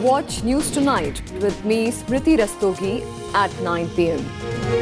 Watch News Tonight with me, Smriti Rastogi, at 9 pm.